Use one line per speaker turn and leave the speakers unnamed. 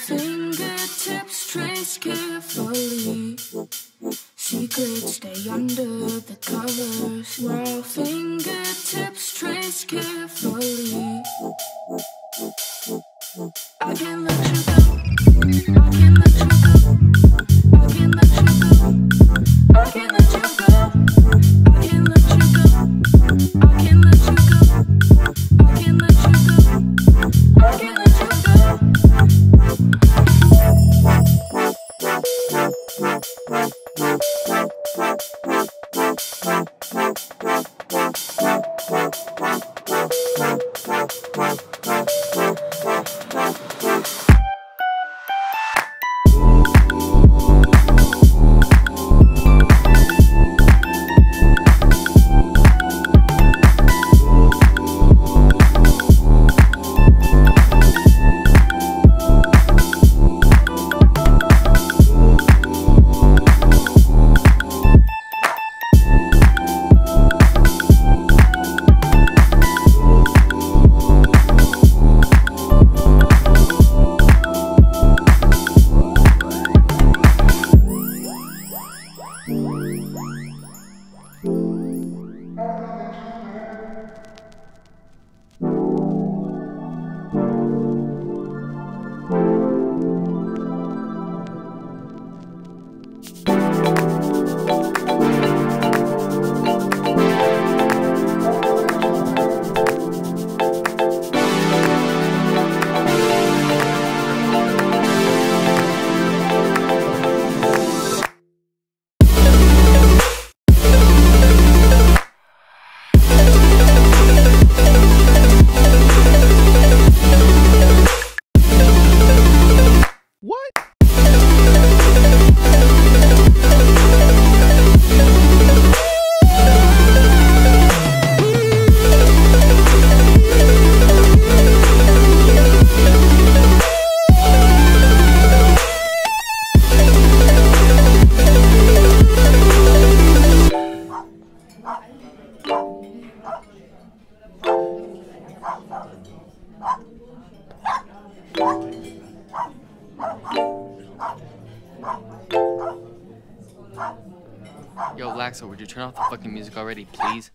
Fingertips trace carefully. Secrets stay under the covers. While fingertips trace carefully. Wow.
Yo, Laxo, would you turn off the fucking music already, please?